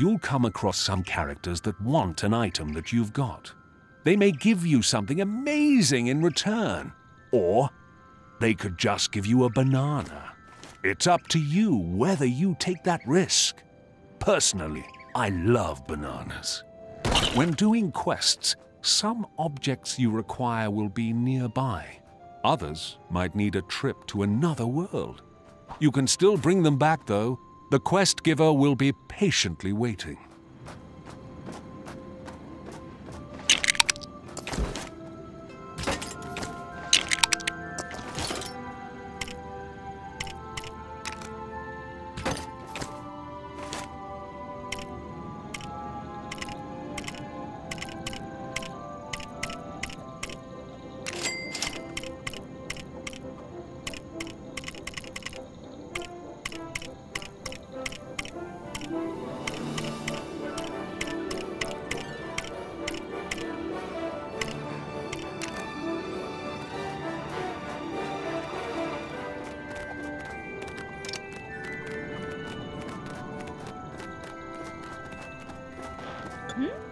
you'll come across some characters that want an item that you've got. They may give you something amazing in return, or they could just give you a banana. It's up to you whether you take that risk. Personally, I love bananas. When doing quests, some objects you require will be nearby. Others might need a trip to another world. You can still bring them back, though. The quest giver will be patiently waiting. 嗯？